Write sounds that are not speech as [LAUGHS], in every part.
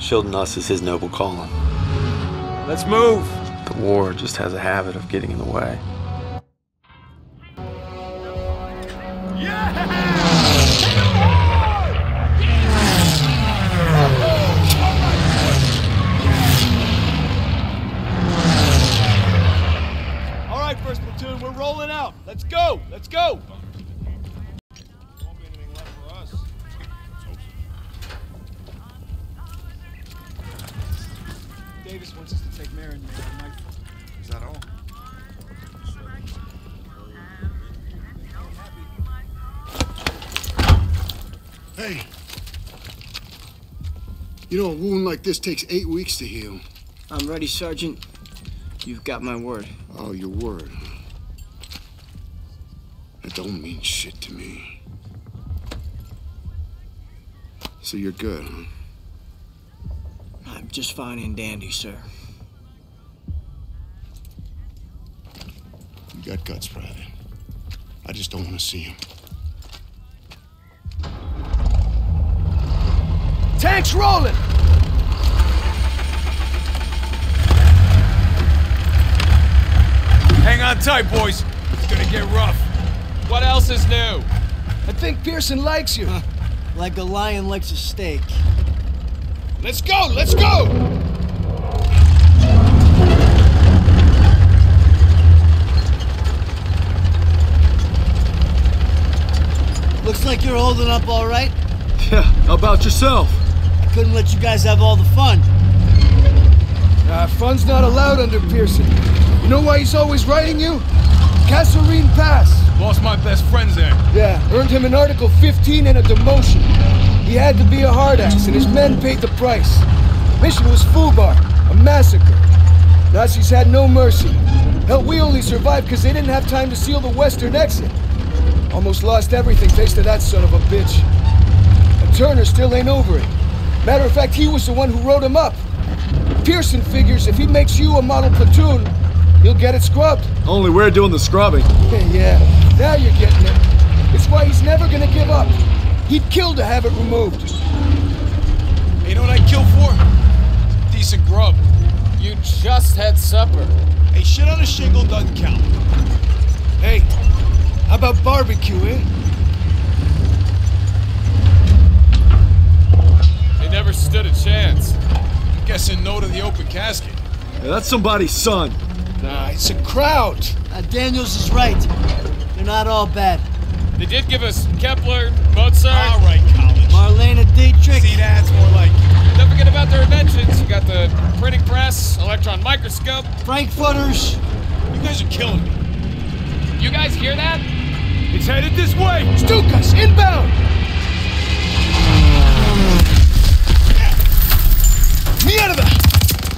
shielding us is his noble calling. Let's move! The war just has a habit of getting in the way. All You know, a wound like this takes eight weeks to heal. I'm ready, Sergeant. You've got my word. Oh, your word. That don't mean shit to me. So you're good, huh? I'm just fine and dandy, sir. You got guts, Private. I just don't want to see them. Tanks rolling! Hang on tight, boys. It's gonna get rough. What else is new? I think Pearson likes you. Like a lion likes a steak. Let's go! Let's go! Looks like you're holding up all right. Yeah, how about yourself? Couldn't let you guys have all the fun. Fun's not allowed under Pearson. You know why he's always writing you? Kasserine Pass. Lost my best friends there. Yeah, earned him an Article 15 and a demotion. He had to be a hard ass, and his men paid the price. Mission was Fubar, a massacre. Nazis had no mercy. Hell, we only survived because they didn't have time to seal the western exit. Almost lost everything thanks to that son of a bitch. And Turner still ain't over it. Matter of fact, he was the one who wrote him up. Pearson figures if he makes you a model platoon, he'll get it scrubbed. Only we're doing the scrubbing. yeah, now you're getting it. It's why he's never gonna give up. He'd kill to have it removed. Hey, you know what I'd kill for? Decent grub. You just had supper. Hey, shit on a shingle doesn't count. Hey, how about barbecue, eh? They never stood a chance. I'm guessing no to the open casket. Yeah, that's somebody's son. Nah, it's a Kraut. Uh, Daniels is right. They're not all bad. They did give us Kepler, Mozart. All right, college. Marlene Dietrich. See, that's more like it. Don't forget about their inventions. You got the printing press, electron microscope. Frankfurters. You guys are killing me. You guys hear that? It's headed this way. Stukas, inbound! Mierda!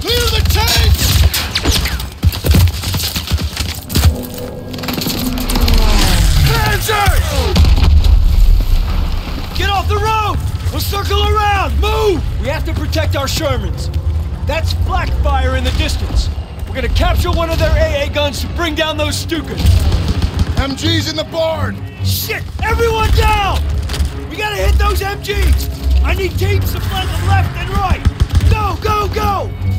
Clear the tank! Panzers! Get off the road! We'll circle around! Move! We have to protect our Shermans. That's Blackfire in the distance. We're gonna capture one of their AA guns to bring down those Stukas. MG's in the barn! Shit! Everyone down! We gotta hit those MGs! I need teams to flank the left and right! Go, go, go!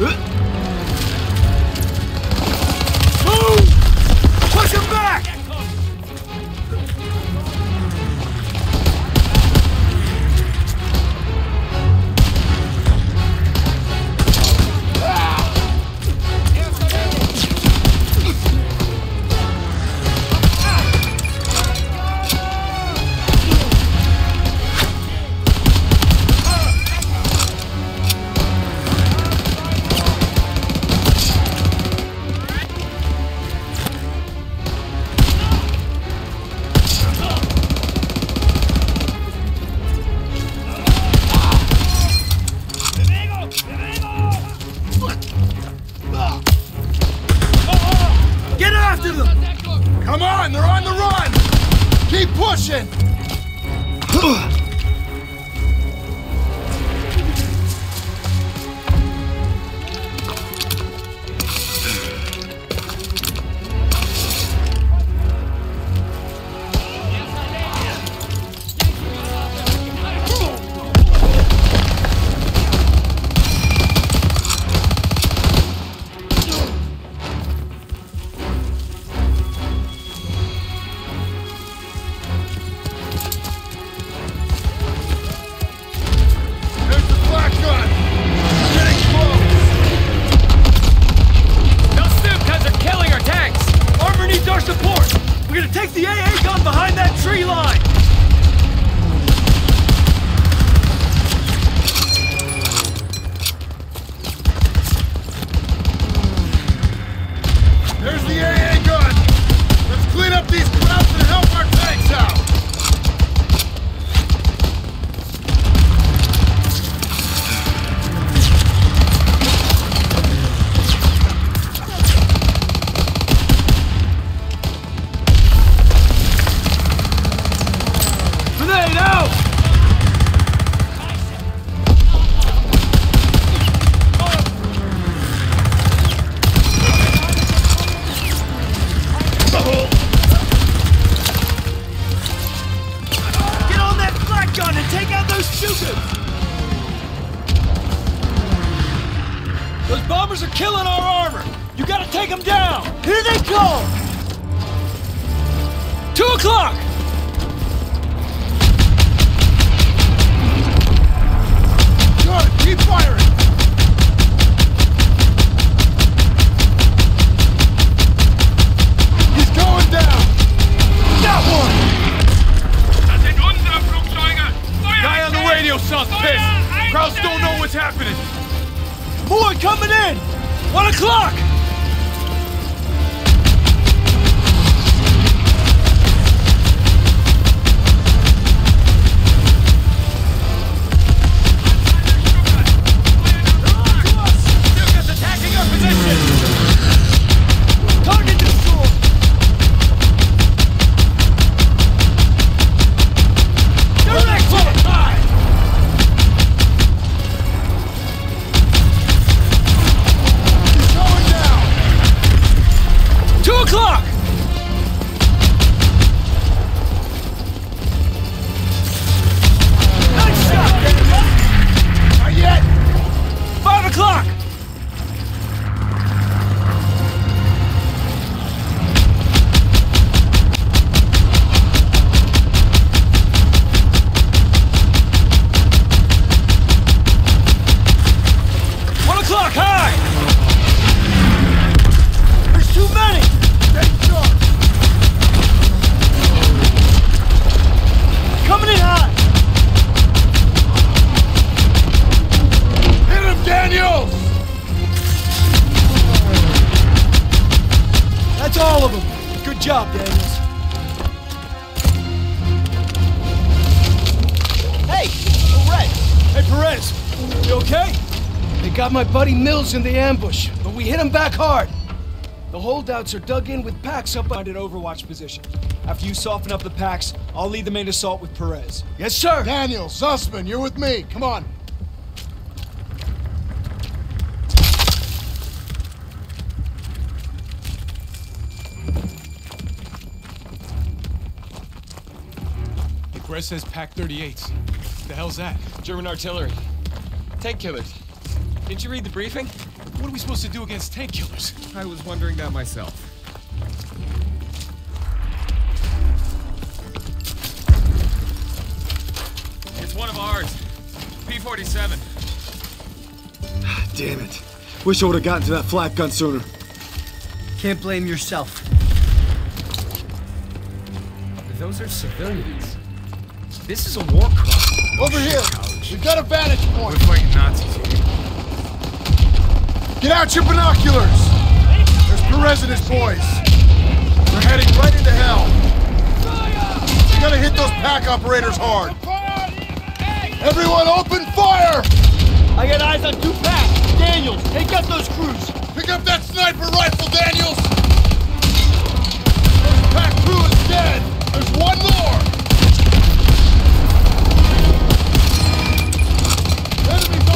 うっ Get after them! Come on, they're on the run! Keep pushing! [LAUGHS] Take the AA! Shoot him! Those bombers are killing our armor! You gotta take them down! Here they come! Two o'clock! Good, keep firing! Krauts don't know what's happening! More coming in! One o'clock! My buddy Mills in the ambush, but we hit him back hard. The holdouts are dug in with Paks up Find an overwatch position. After you soften up the Paks, I'll lead the main assault with Perez. Yes, sir. Daniels, Zussman, you're with me. Come on. The Gress says Pak 38s. The hell's that? German artillery. Tank killers. Didn't you read the briefing? What are we supposed to do against tank killers? I was wondering that myself. It's one of ours. P-47. Ah, damn it. Wish I would have gotten to that flak gun sooner. Can't blame yourself. Those are civilians. This is a war crime. Over here. We've got a vantage point. We're fighting Nazis here. Get out your binoculars! There's Perez and his boys. They're heading right into hell. You gotta hit those Pak operators hard. Everyone open fire! I got eyes on two Paks. Daniels, take out those crews. Pick up that sniper rifle, Daniels! Pak two is dead! There's one more! Enemies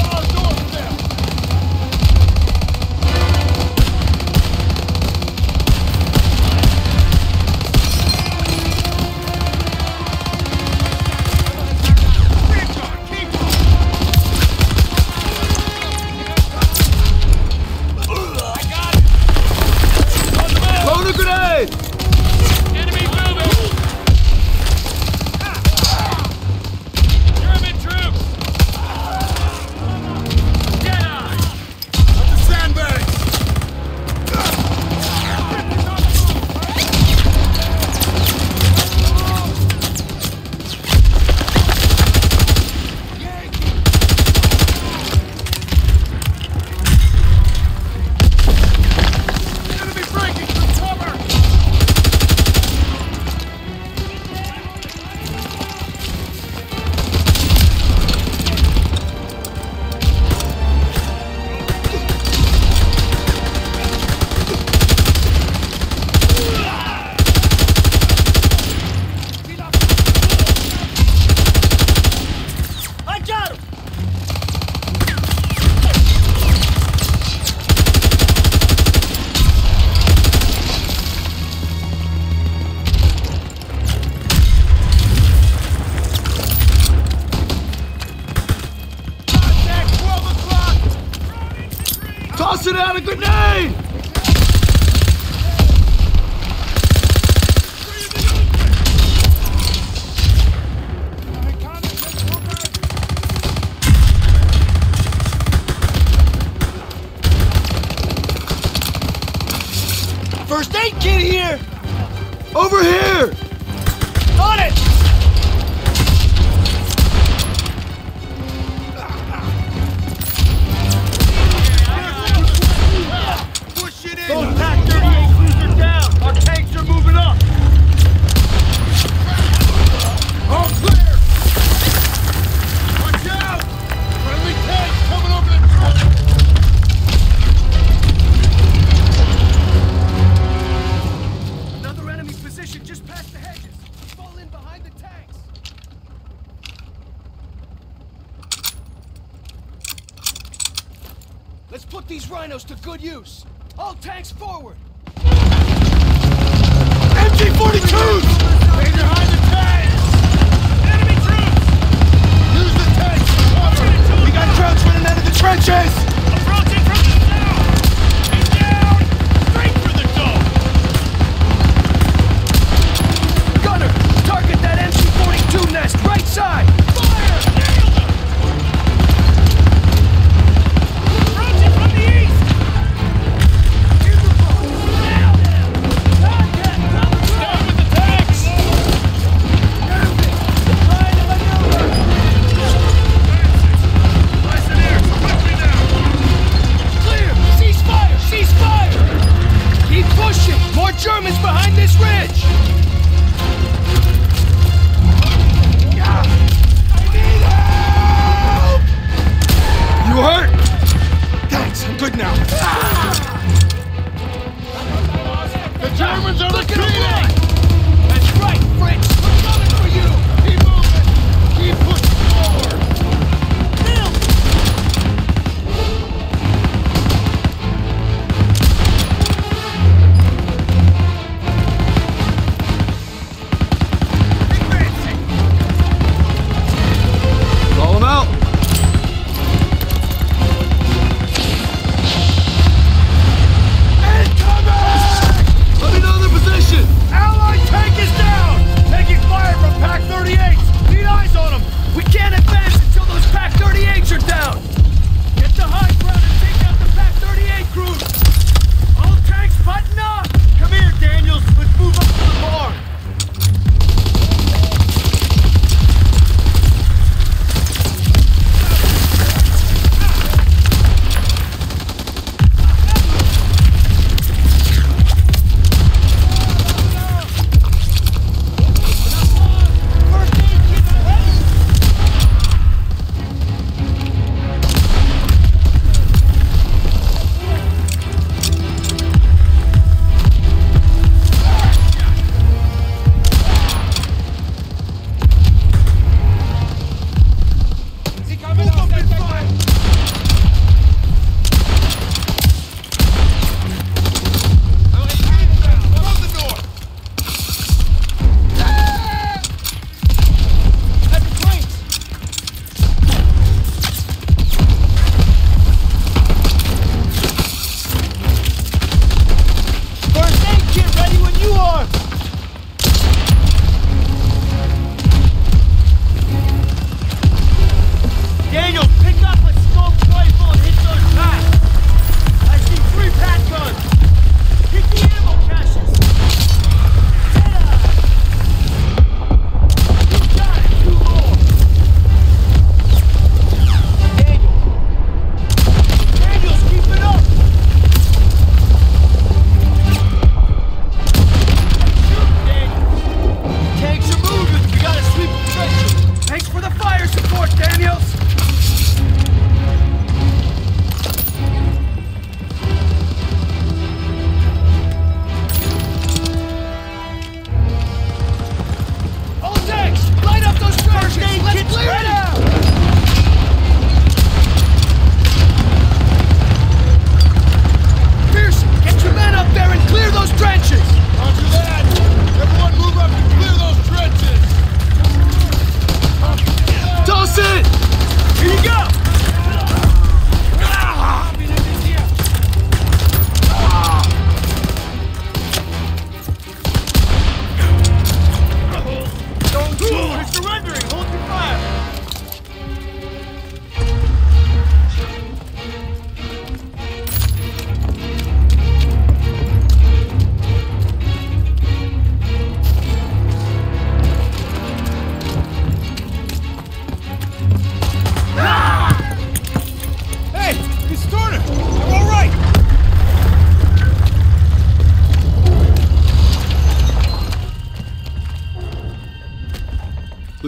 grenade! Use.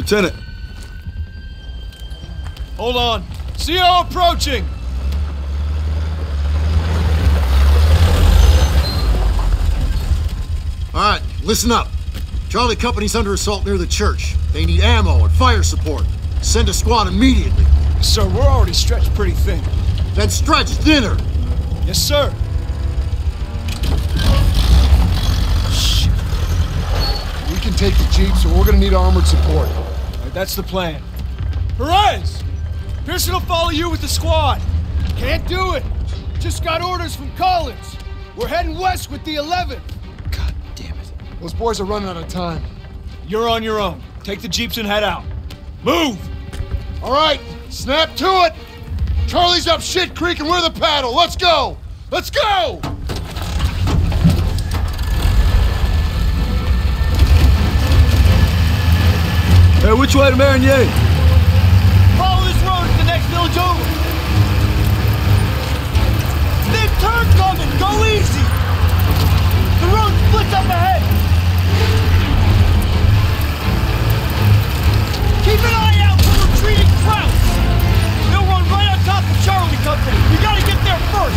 Lieutenant, Hold on. CO approaching! All right, listen up. Charlie Company's under assault near the church. They need ammo and fire support. Send a squad immediately. Sir, we're already stretched pretty thin. Then stretch thinner. Yes, sir. We can take the jeep, so we're gonna need armored support. Right, that's the plan. Perez! Pearson will follow you with the squad. Can't do it. Just got orders from Collins. We're heading west with the 11th. God damn it. Those boys are running out of time. You're on your own. Take the jeeps and head out. Move! All right, snap to it. Charlie's up shit creek and we're the paddle. Let's go. Let's go. Hey, which way to Marigny? Follow this road to the next village over. Big turn coming. Go easy. The road splits up ahead. Keep an eye out for retreating Krauts. They'll run right on top of Charlie Company. We gotta get there first.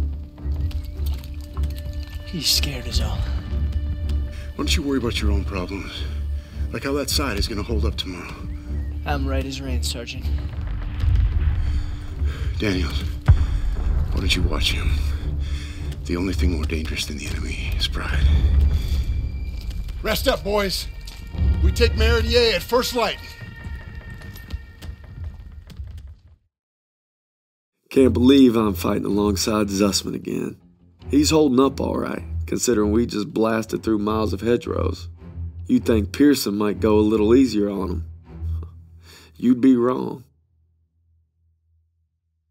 He's scared as all. Why don't you worry about your own problems? Like how that side is gonna hold up tomorrow. I'm right as rain, Sergeant. Daniels, why don't you watch him? The only thing more dangerous than the enemy is pride. Rest up, boys. We take Meridier at first light. Can't believe I'm fighting alongside Zussman again. He's holding up all right, considering we just blasted through miles of hedgerows. You'd think Pearson might go a little easier on him. [LAUGHS] You'd be wrong.